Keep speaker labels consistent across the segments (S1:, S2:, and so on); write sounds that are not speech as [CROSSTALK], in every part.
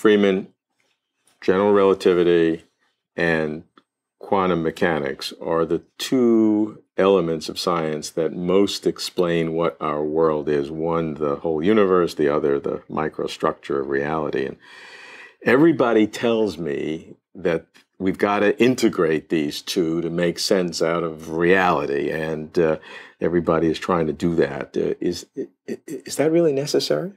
S1: Freeman, general relativity, and quantum mechanics are the two elements of science that most explain what our world is. One, the whole universe, the other, the microstructure of reality. And everybody tells me that we've got to integrate these two to make sense out of reality. And uh, everybody is trying to do that. Uh, is is that really necessary?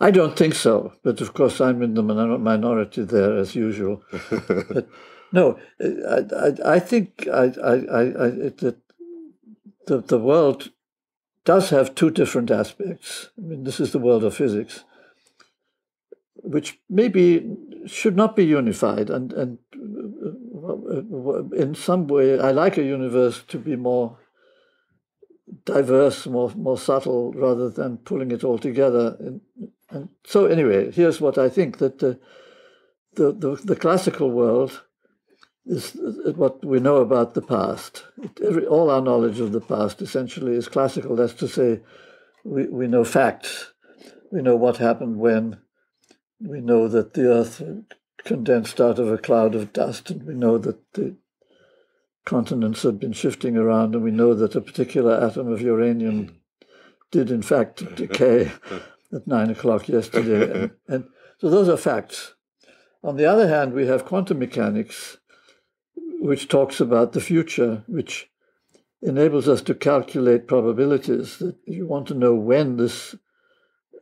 S2: I don't think so, but of course I'm in the minority there as usual. [LAUGHS] but no, I, I, I think I, I, I, that the, the world does have two different aspects. I mean, this is the world of physics, which maybe should not be unified. And, and uh, in some way, I like a universe to be more diverse, more, more subtle, rather than pulling it all together. And, and so, anyway, here's what I think that the, the, the, the classical world is what we know about the past. Every, all our knowledge of the past essentially is classical. That's to say, we, we know facts. We know what happened when. We know that the Earth condensed out of a cloud of dust, and we know that the continents had been shifting around, and we know that a particular atom of uranium did, in fact, decay [LAUGHS] at nine o'clock yesterday. And, [LAUGHS] and so those are facts. On the other hand, we have quantum mechanics which talks about the future, which enables us to calculate probabilities. That you want to know when this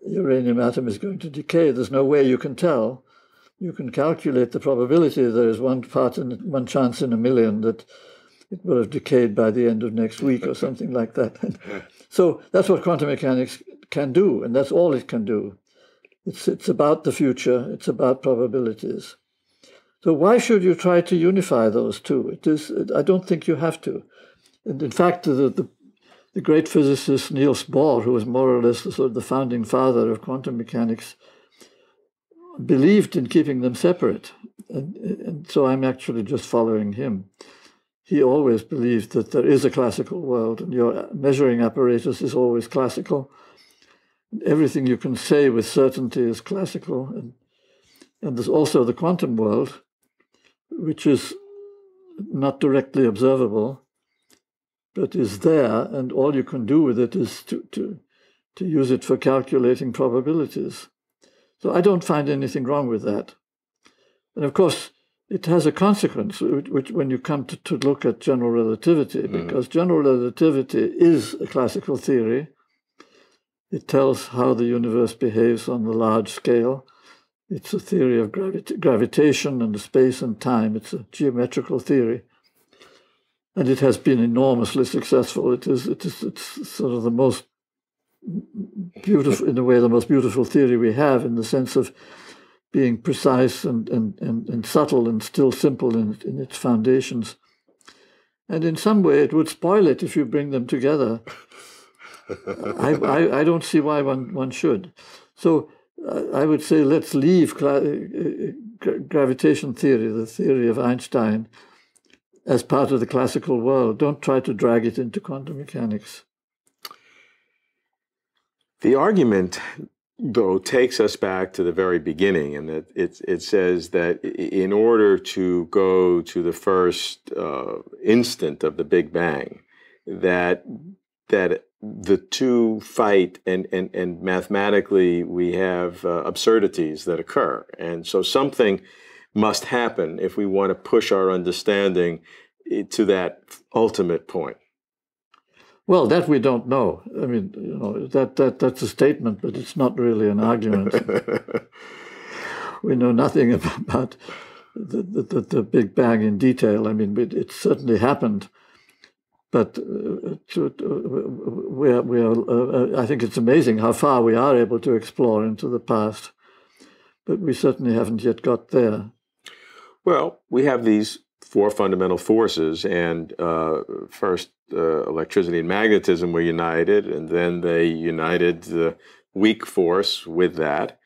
S2: uranium atom is going to decay, there's no way you can tell. You can calculate the probability. There is one part in one chance in a million that it will have decayed by the end of next week or something like that. [LAUGHS] so that's what quantum mechanics can do, and that's all it can do. It's it's about the future. It's about probabilities. So why should you try to unify those two? It is, I don't think you have to. And in fact, the, the, the great physicist Niels Bohr, who was more or less the, sort of the founding father of quantum mechanics, believed in keeping them separate. And, and so I'm actually just following him. He always believed that there is a classical world, and your measuring apparatus is always classical. Everything you can say with certainty is classical. And, and there's also the quantum world, which is not directly observable, but is there, and all you can do with it is to, to, to use it for calculating probabilities. So I don't find anything wrong with that. And of course, it has a consequence which, when you come to, to look at general relativity, mm. because general relativity is a classical theory. It tells how the universe behaves on the large scale. It's a theory of gravita- gravitation and space and time. It's a geometrical theory. And it has been enormously successful. It is, it is it's sort of the most beautiful, in a way, the most beautiful theory we have in the sense of being precise and, and, and, and subtle and still simple in, in its foundations. And in some way, it would spoil it if you bring them together. I, I, I don't see why one, one should. So I would say let's leave uh, uh, gravitation theory, the theory of Einstein, as part of the classical world. Don't try to drag it into quantum mechanics.
S1: The argument, though, takes us back to the very beginning, and it, it, it says that in order to go to the first uh, instant of the Big Bang, that that the two fight and, and, and mathematically we have uh, absurdities that occur. And so something must happen if we want to push our understanding eh, to that ultimate point.
S2: Well, that we don't know. I mean, you know, that, that that's a statement, but it's not really an argument. [LAUGHS] we know nothing [LAUGHS] about the, the, the, Big Bang in detail. I mean, it, it certainly happened but uh, to, uh, we are, we are uh, I think it's amazing how far we are able to explore into the past, but we certainly haven't yet got there.
S1: Well, we have these four fundamental forces, and uh, first uh, electricity and magnetism were united, and then they united the weak force with that.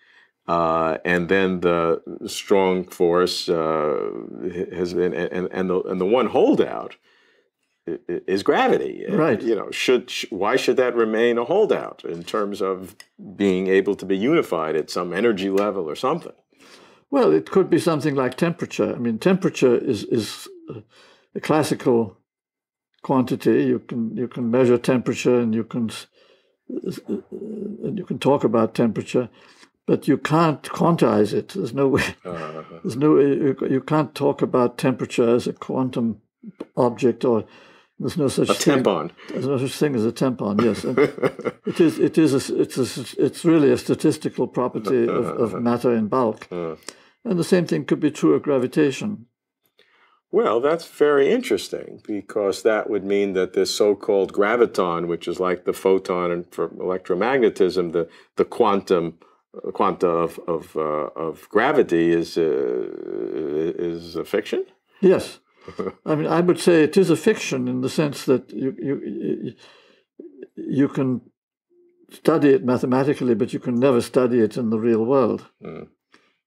S1: Uh, and then the strong force has been, and, and, the, and the one holdout is gravity.
S2: Right.
S1: You know, should why should that remain a holdout in terms of being able to be unified at some energy level or something?
S2: Well, it could be something like temperature. I mean, temperature is is uh, a classical quantity. You can you can measure temperature and you can uh, uh, and you can talk about temperature, but you can't quantize it. There's no way. Uh-huh. There's no you, you can't talk about temperature as a quantum object or there's no such
S1: a
S2: thing.
S1: tampon.
S2: There's no such thing as a tampon. Yes, [LAUGHS] it is. It is. A, it's. A, it's really a statistical property of, of uh-huh. matter in bulk, uh. and the same thing could be true of gravitation.
S1: Well, that's very interesting because that would mean that this so-called graviton, which is like the photon for electromagnetism, the the quantum uh, quanta of of, uh, of gravity is uh, is a fiction.
S2: Yes. I mean, I would say it is a fiction in the sense that you you you can study it mathematically, but you can never study it in the real world. Mm.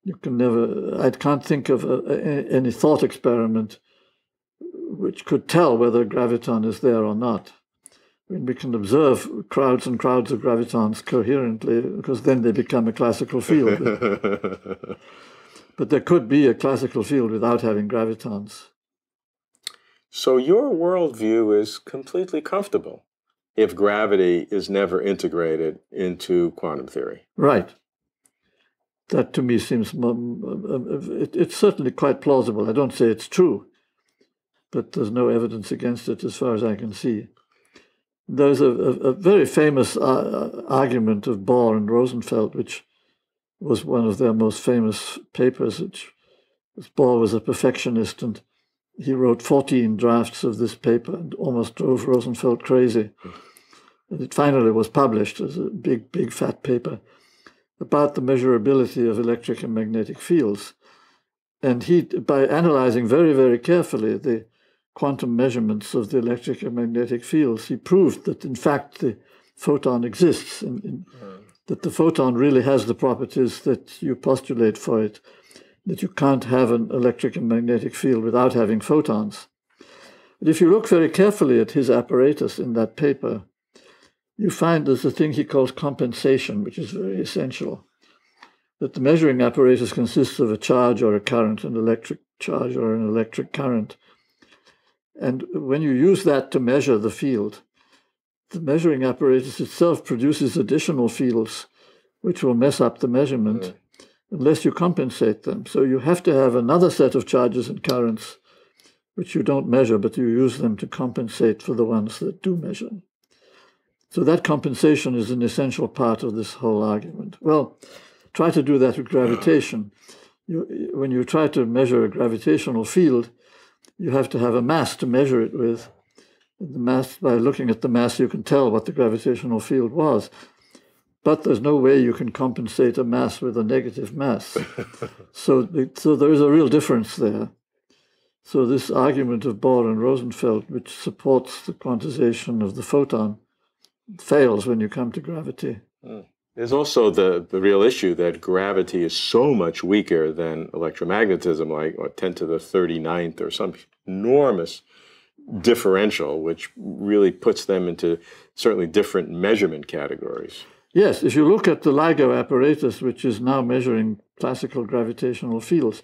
S2: You can never. I can't think of a, a, any thought experiment which could tell whether graviton is there or not. I mean, we can observe crowds and crowds of gravitons coherently because then they become a classical field. [LAUGHS] but there could be a classical field without having gravitons.
S1: So your worldview is completely comfortable if gravity is never integrated into quantum theory.
S2: Right. That to me seems, um, um, um, it's certainly quite plausible. I don't say it's true, but there's no evidence against it as far as I can see. There's a, a, very famous uh, uh, argument of Bohr and Rosenfeld, which was one of their most famous papers. Which Bohr was a perfectionist and he wrote 14 drafts of this paper and almost drove Rosenfeld crazy. And it finally was published as a big, big fat paper about the measurability of electric and magnetic fields. And he, by analyzing very, very carefully the quantum measurements of the electric and magnetic fields, he proved that in fact the photon exists, in, in, mm. that the photon really has the properties that you postulate for it that you can't have an electric and magnetic field without having photons. But if you look very carefully at his apparatus in that paper, you find there's a thing he calls compensation, which is very essential. That the measuring apparatus consists of a charge or a current, an electric charge or an electric current. And when you use that to measure the field, the measuring apparatus itself produces additional fields which will mess up the measurement. Unless you compensate them. So you have to have another set of charges and currents which you don't measure, but you use them to compensate for the ones that do measure. So that compensation is an essential part of this whole argument. Well, try to do that with gravitation. You, when you try to measure a gravitational field, you have to have a mass to measure it with. The mass, by looking at the mass, you can tell what the gravitational field was. But there's no way you can compensate a mass with a negative mass. [LAUGHS] so, so there is a real difference there. So this argument of Bohr and Rosenfeld, which supports the quantization of the photon, fails when you come to gravity.
S1: Mm. There's also the, the real issue that gravity is so much weaker than electromagnetism, like what, 10 to the 39th or some enormous differential, which really puts them into certainly different measurement categories.
S2: Yes, if you look at the LIGO apparatus, which is now measuring classical gravitational fields,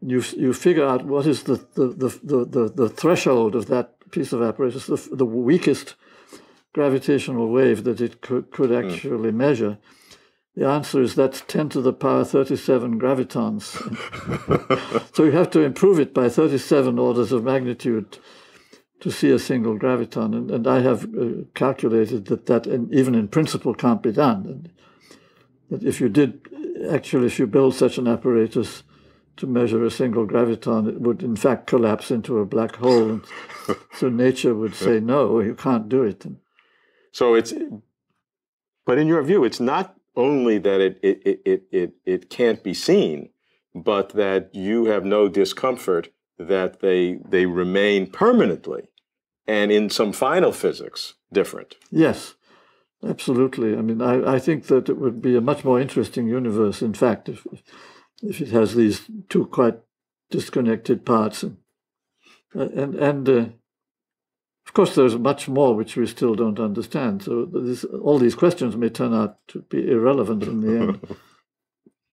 S2: you you figure out what is the the, the, the, the threshold of that piece of apparatus, the, the weakest gravitational wave that it could, could hmm. actually mm. measure. The answer is that's 10 to the power 37 gravitons. [LAUGHS] so you have to improve it by 37 orders of magnitude to see a single graviton. And, and I have uh, calculated that that in, even in principle can't be done. And that if you did, actually, if you build such an apparatus to measure a single graviton, it would in fact collapse into a black hole. And [LAUGHS] so nature would say, no, you can't do it.
S1: So it's, but in your view, it's not only that it, it, it, it, it can't be seen, but that you have no discomfort that they they remain permanently and in some final physics different.
S2: Yes, absolutely. I mean, I, I think that it would be a much more interesting universe, in fact, if, if it has these two quite disconnected parts. And, and, and uh, of course, there's much more which we still don't understand. So this, all these questions may turn out to be irrelevant in the end. [LAUGHS]